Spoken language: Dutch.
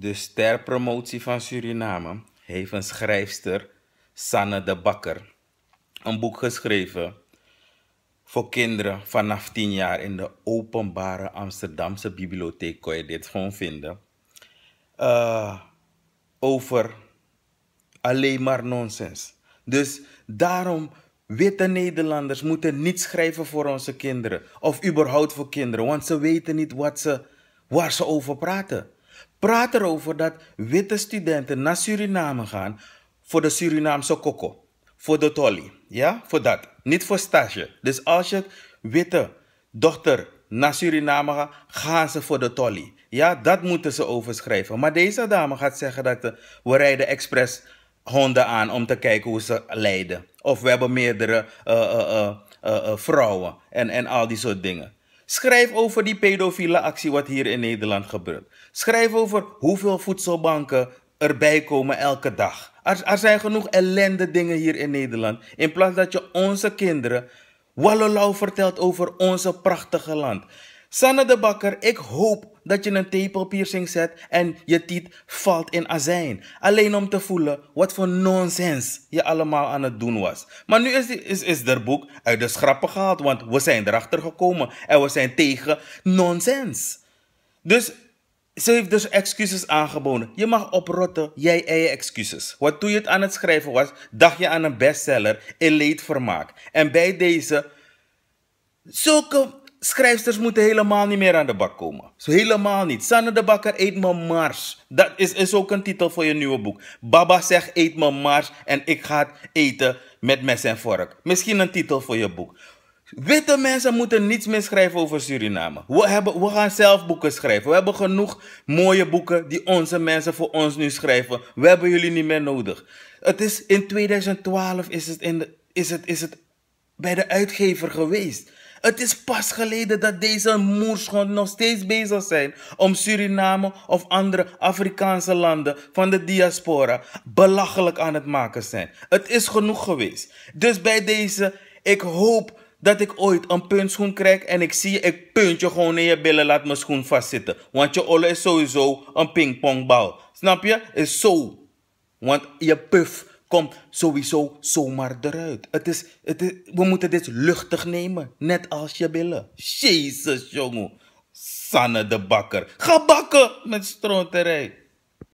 De sterpromotie van Suriname heeft een schrijfster, Sanne de Bakker, een boek geschreven voor kinderen vanaf 10 jaar in de openbare Amsterdamse bibliotheek. Kon je dit gewoon vinden. Uh, over alleen maar nonsens. Dus daarom, witte Nederlanders moeten niet schrijven voor onze kinderen. Of überhaupt voor kinderen, want ze weten niet wat ze, waar ze over praten. Praat erover dat witte studenten naar Suriname gaan voor de Surinaamse koko. Voor de tolly. Ja, voor dat. Niet voor stage. Dus als je witte dochter naar Suriname gaat, gaan ze voor de tolly. Ja, dat moeten ze overschrijven. Maar deze dame gaat zeggen dat de, we rijden expres honden aan om te kijken hoe ze lijden. Of we hebben meerdere uh, uh, vrouwen en, en al die soort dingen. Schrijf over die pedofiele actie wat hier in Nederland gebeurt. Schrijf over hoeveel voedselbanken erbij komen elke dag. Er, er zijn genoeg ellende dingen hier in Nederland. In plaats dat je onze kinderen wallelau vertelt over onze prachtige land. Sanne de Bakker, ik hoop dat je een tepelpiercing zet en je tiet valt in azijn. Alleen om te voelen wat voor nonsens je allemaal aan het doen was. Maar nu is, is, is er boek uit de schrappen gehaald, want we zijn erachter gekomen en we zijn tegen nonsens. Dus ze heeft dus excuses aangeboden. Je mag oprotten, jij en je excuses. Wat toen je het aan het schrijven was, dacht je aan een bestseller in leedvermaak. En bij deze, zulke schrijfsters moeten helemaal niet meer aan de bak komen. Zo helemaal niet. Sanne de Bakker eet me mars. Dat is, is ook een titel voor je nieuwe boek. Baba zegt eet me mars en ik ga eten met mes en vork. Misschien een titel voor je boek. Witte mensen moeten niets meer schrijven over Suriname. We, hebben, we gaan zelf boeken schrijven. We hebben genoeg mooie boeken die onze mensen voor ons nu schrijven. We hebben jullie niet meer nodig. Het is in 2012 is het, in de, is het, is het bij de uitgever geweest. Het is pas geleden dat deze moerschond nog steeds bezig zijn om Suriname of andere Afrikaanse landen van de diaspora belachelijk aan het maken zijn. Het is genoeg geweest. Dus bij deze, ik hoop dat ik ooit een puntschoen krijg en ik zie ik punt je gewoon in je billen, laat mijn schoen vastzitten. Want je olle is sowieso een pingpongbal. Snap je? Is zo. Want je puff komt sowieso zomaar eruit. Het is, het we moeten dit luchtig nemen, net als je billen. Jezus, jongen. Sanne de bakker. Ga bakken met stroterij.